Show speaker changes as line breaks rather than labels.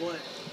What?